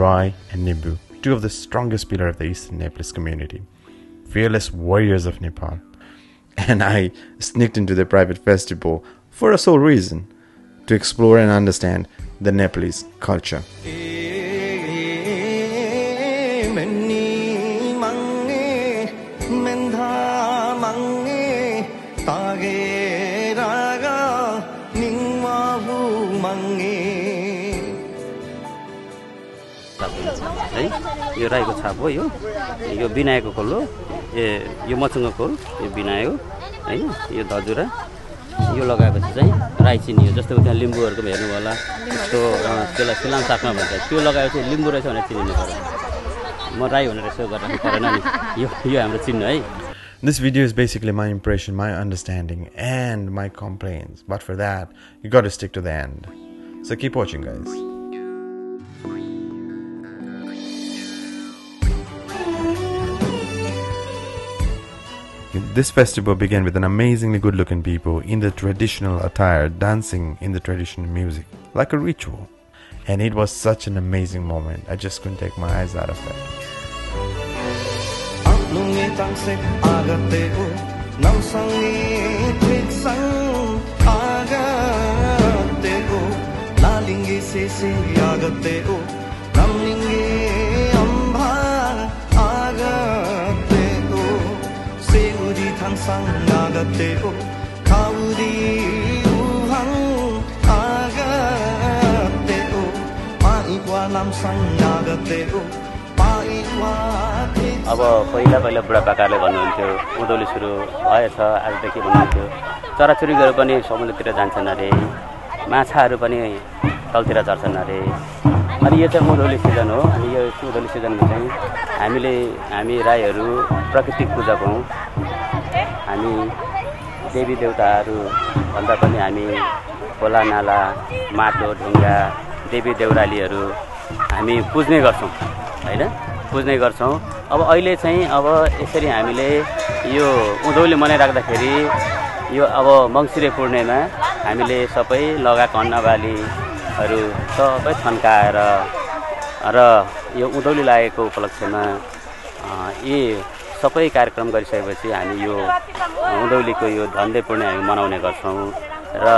Roy, and Nimbu, two of the strongest pillars of the Eastern Nepalese community, fearless warriors of Nepal. And I sneaked into the private festival for a sole reason to explore and understand the Nepalese culture. है? यो राईको छाप हो यो। यो बिनाएको खोल हो। ए यो मचुङ्गो खोल यो बिनायो होइन यो धजुरा। यो लगाएपछि चाहिँ राई चिनी हो जस्तो त्यहाँ लिम्बूहरूको हेर्नु होला। त्यस्तो त्यसलाई सिलाम साथमा भन्छ। त्यो लगाएपछि लिम्बू रहेछ भनेर चिनिनु पऱ्यो म राई भनेर यसो गर्न परेन नि। यो यो हाम्रो चिन्ह है। This video is basically my impression, my understanding, and my complaints. But for that, you gotta stick to the end. So keep watching, guys. This festival began with an amazingly good looking people in the traditional attire dancing in the traditional music, like a ritual. And it was such an amazing moment, I just couldn't take my eyes out of it. अब पहिला पहिला बुढापाकाले भन्नुहुन्थ्यो उँधौली सुरु भएछ आजदेखि भन्नुहुन्थ्यो चराचुरुङ्गीहरू पनि समुद्रतिर जान्छन् अरे माछाहरू पनि तलतिर झर्छन् अरे। अनि यो चाहिँ उँधौली सिजन हो अनि यो उँधौली सिजनमा चाहिँ हामीले हामी राईहरू प्राकृतिक पूजक हौँ। हामी देवी देवताहरू भन्दा पनि हामी खोला नाला माटो ढुङ्गा देवी देउरालीहरू हामी पुज्ने गर्छौँ होइन? पुज्ने गर्छौँ। अब अहिले चाहिँ अब यसरी हामीले यो उँधौली मनाइराख्दाखेरि यो अब मङ्सिरे पूर्णिमा हामीले सबै लगाएको अन्नबालीहरू सबै थन्काएर र यो उँधौली लागेको उपलक्ष्यमा यी सबै कार्यक्रम गरिसकेपछि हामी यो उँधौलीको यो धन्दै पूर्णे हामी मनाउने गर्छौँ। र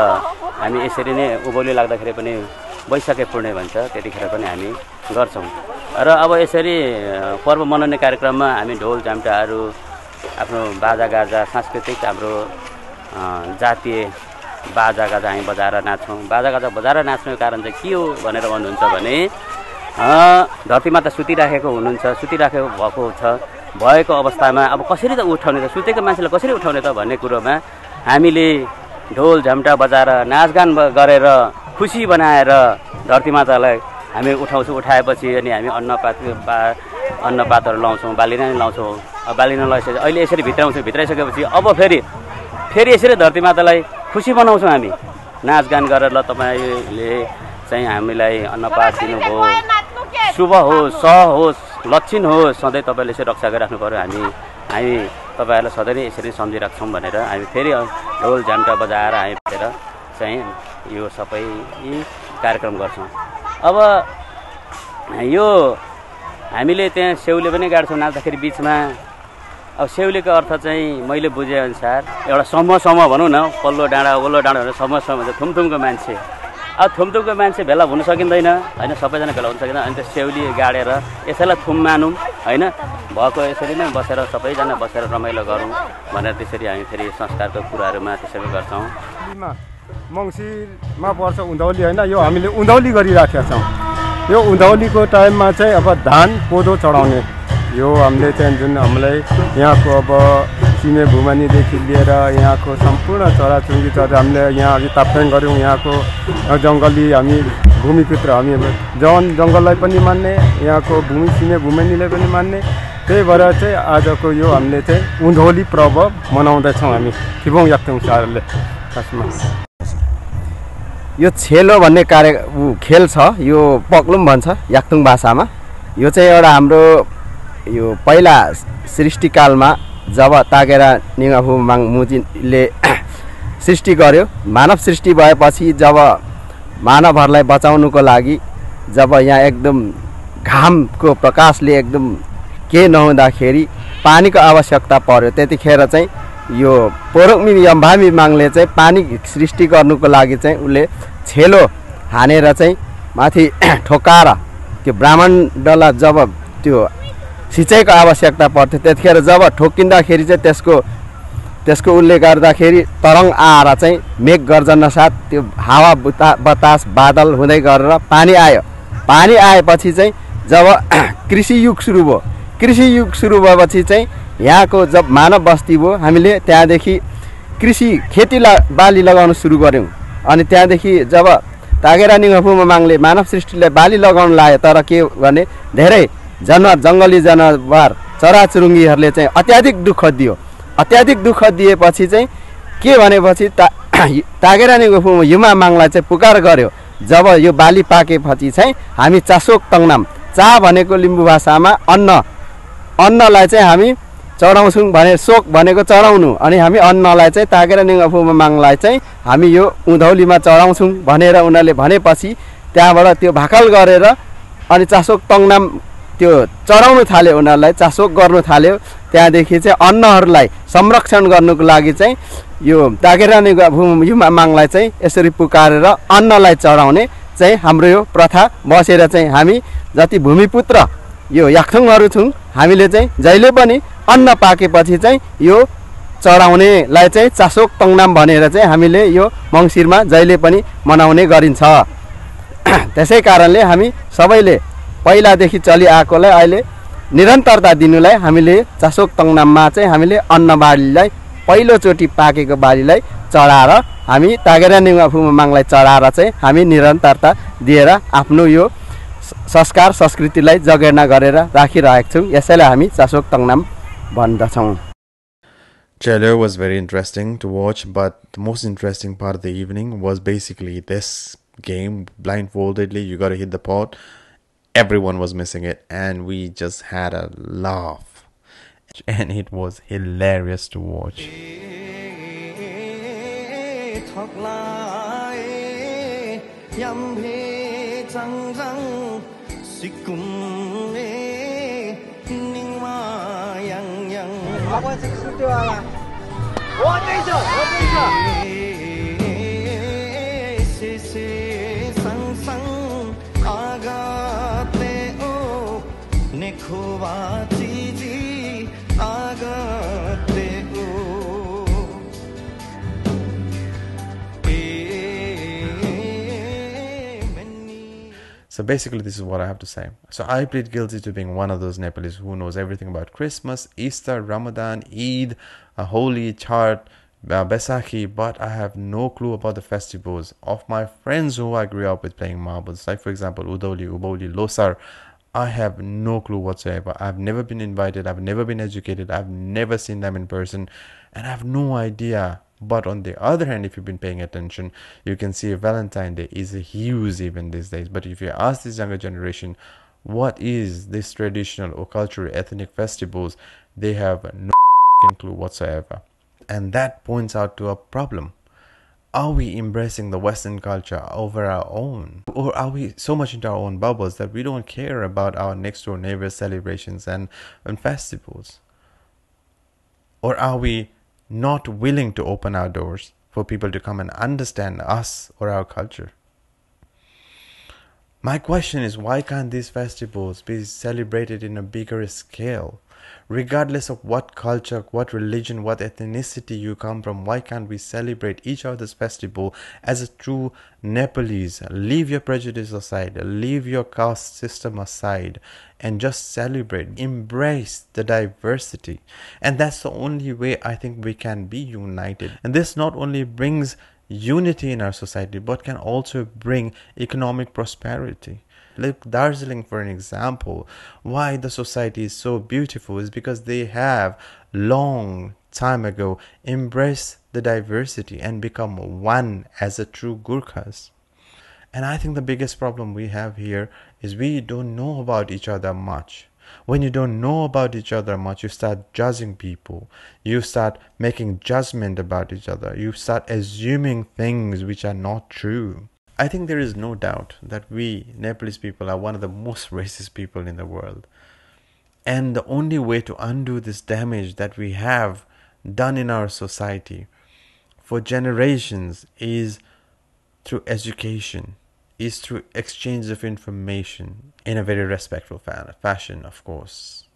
हामी यसरी नै उँभौली लाग्दाखेरि पनि वैशाखे पूर्णे भन्छ त्यतिखेर पनि हामी गर्छौँ। र अब यसरी पर्व मनाउने कार्यक्रममा हामी ढोल झाम्टाहरू आफ्नो बाजागाजा सांस्कृतिक हाम्रो जातीय बाजागाजा हामी बजाएर नाच्छौँ। बाजागाजा बजाएर नाच्नुको कारण चाहिँ के हो भनेर भन्नुहुन्छ भने धरतीमा त सुतिराखेको हुनुहुन्छ सुतिराखेको भएको छ। भएको अवस्थामा अब कसरी त उठाउने त? सुतेको मान्छेलाई कसरी उठाउने त भन्ने कुरोमा हामीले ढोल झम्टा बजाएर नाचगान गरेर खुसी बनाएर धरती मातालाई हामी उठाउँछौँ उठाएपछि अनि हामी अन्नपात पा अन्नपातहरू लाउँछौँ बालिना नै लाउँछौँ बालिना लगाइसकेपछि अहिले यसरी भित्राउँछौँ भित्राइसकेपछि अब फेरि फेरि यसरी धरती मातालाई खुसी बनाउँछौँ हामी। नाचगान गरेर ल तपाईँले चाहिँ हामीलाई अन्नपात दिनुभयो। शुभ होस् स होस्। लक्षण होस् सधैँ तपाईँले यसरी रक्षा गरिराख्नु पऱ्यो हामी हामी तपाईँहरूलाई सधैँ नै यसरी सम्झिराख्छौँ भनेर हामी फेरि ढोल झ्याम्टा बजाएर हामी फेर चाहिँ यो सबै कार्यक्रम गर्छौँ। अब यो हामीले त्यहाँ सेउले पनि गाड्छौँ नाच्दाखेरि बिचमा। अब सेउलीको अर्थ चाहिँ मैले बुझेअनुसार एउटा समूह समूह भनौँ न पल्लो डाँडा ओल्लो डाँडा समूह समूह थुमथुमको मान्छे। अब थुमथुमको मान्छे भेला हुन सकिँदैन होइन? सबैजना भेला हुन सकिँदैन। अनि त्यो सेउली गाडेर यसैलाई थुम मानौँ होइन? भएको यसरी नै बसेर सबैजना बसेर रमाइलो गरौँ भनेर त्यसरी हामी फेरि संस्कारको कुराहरूमा त्यसरी गर्छौँ। मङ्सिरमा पर्छ उँधौली होइन? यो हामीले उँधौली गरिराखेका छौँ। यो उँधौलीको टाइममा चाहिँ अब धान कोदो चढाउने यो हामीले चाहिँ जुन हामीलाई यहाँको अब सिमे भूमानीदेखि लिएर यहाँको सम्पूर्ण चराचुरुङ्गी चरा हामीले यहाँ अघि ताप्याङ गऱ्यौँ। यहाँको जङ्गली हामी भूमिपुत्र हामी जन जङ्गललाई पनि मान्ने यहाँको भूमि सिमे भूमानीलाई पनि मान्ने। त्यही भएर चाहिँ आजको यो हामीले चाहिँ उँधौली पर्व मनाउँदैछौँ हामी। थिबौँ याक्थ्यौँ सारले खासमा। यो छेलो भन्ने कार्य खेल छ यो पक्लुम भन्छ याक्थुङ भाषामा। यो चाहिँ एउटा हाम्रो यो पहिला सृष्टिकालमा जब तागेर निगाफु माङ मुजिले सृष्टि गर्यो। मानव सृष्टि भएपछि जब मानवहरूलाई बचाउनुको लागि जब यहाँ एकदम घामको प्रकाशले एकदम के नहुँदाखेरि पानीको आवश्यकता पर्यो। त्यतिखेर चाहिँ यो पोरकमी यम्भामी माङले चाहिँ पानी सृष्टि गर्नुको लागि चाहिँ उसले छेलो हानेर चाहिँ माथि ठोकाएर त्यो ब्राह्मणलाई जब त्यो सिँचाइको आवश्यकता पर्थ्यो। त्यतिखेर जब ठोकिँदाखेरि चाहिँ त्यसको त्यसको उसले गर्दाखेरि तरङ आएर चाहिँ मेघ गर्जन साथ त्यो हावा बुता बतास बादल हुँदै गरेर पानी आयो। पानी आएपछि चाहिँ जब कृषि युग सुरु भयो। कृषि युग सुरु भएपछि चाहिँ यहाँको जब मानव बस्ती भयो हामीले त्यहाँदेखि कृषि खेती ला बाली लगाउन सुरु गऱ्यौँ। अनि त्यहाँदेखि जब तागेरा निगफुमा माङले मानव सृष्टिलाई बाली लगाउन लायो तर के भने धेरै जनावर जङ्गली जनावर चराचुरुङ्गीहरूले चाहिँ अत्याधिक दुःख दियो। अत्याधिक दुःख दिएपछि चाहिँ के भनेपछि ता तागेरा निगफुमा युमा माङलाई चाहिँ पुकार गर्यो। जब यो बाली पाकेपछि चाहिँ हामी चासोक तङनाम चा भनेको लिम्बू भाषामा अन्न। अन्नलाई चाहिँ हामी चढाउँछौँ भने सोक भनेको चढाउनु। अनि हामी अन्नलाई चाहिँ तागेर निङ्गफुमा माङलाई चाहिँ हामी यो उँधौलीमा चढाउँछौँ भनेर उनीहरूले भनेपछि त्यहाँबाट त्यो भाकल गरेर अनि चासोक तङनाम त्यो चढाउनु थाल्यो उनीहरूलाई चासोक गर्नु थाल्यो। त्यहाँदेखि चाहिँ अन्नहरूलाई संरक्षण गर्नुको लागि चाहिँ यो तागेरा निङ्गफुमा माङलाई चाहिँ यसरी पुकारेर अन्नलाई चढाउने चाहिँ हाम्रो यो प्रथा बसेर चाहिँ हामी जति भूमिपुत्र यो याक्थुङहरू छौँ हामीले चाहिँ जहिले पनि अन्न पाकेपछि चाहिँ यो चढाउनेलाई चाहिँ चासोक तङनाम भनेर चाहिँ हामीले यो मङ्सिरमा जहिले पनि मनाउने गरिन्छ। त्यसै कारणले हामी सबैले पहिलादेखि चलिआएकोलाई अहिले निरन्तरता दिनुलाई हामीले चासोक तङनाममा चाहिँ हामीले अन्न बालीलाई पहिलोचोटि पाकेको बालीलाई चढाएर हामी तागेरा निङ्गा माङलाई चढाएर चाहिँ हामी निरन्तरता दिएर आफ्नो यो संस्कार संस्कृतिलाई जगेर्ना गरेर राखिरहेका छौँ यसैलाई हामी Chasok तङनाम भन्दछौँ Cello was very interesting to watch, but the most interesting part of the evening was basically this game. Blindfoldedly, you got to hit the pot. Everyone was missing it, and we just had a laugh. And it was hilarious to watch. So basically, this is what I have to say. So I plead guilty to being one of those Nepalese who knows everything about Christmas, Easter, Ramadan, Eid, a holy chart, uh, Besaki, but I have no clue about the festivals of my friends who I grew up with playing marbles. Like for example, Udoli, Uboli, Losar. I have no clue whatsoever. I've never been invited. I've never been educated. I've never seen them in person, and I have no idea but on the other hand, if you've been paying attention, you can see Valentine Day is a huge event these days. But if you ask this younger generation, what is this traditional or cultural ethnic festivals, they have no clue whatsoever. And that points out to a problem. Are we embracing the Western culture over our own? Or are we so much into our own bubbles that we don't care about our next door neighbors' celebrations and, and festivals? Or are we not willing to open our doors for people to come and understand us or our culture. My question is why can't these festivals be celebrated in a bigger scale? Regardless of what culture, what religion, what ethnicity you come from, why can't we celebrate each other's festival as a true Nepalese? Leave your prejudice aside, leave your caste system aside, and just celebrate, embrace the diversity. And that's the only way I think we can be united. And this not only brings unity in our society, but can also bring economic prosperity. Look, Darjeeling, for an example, why the society is so beautiful is because they have long time ago embraced the diversity and become one as a true Gurkhas. And I think the biggest problem we have here is we don't know about each other much. When you don't know about each other much, you start judging people. You start making judgment about each other. You start assuming things which are not true. I think there is no doubt that we Nepalese people are one of the most racist people in the world. And the only way to undo this damage that we have done in our society for generations is through education, is through exchange of information in a very respectful fa- fashion, of course.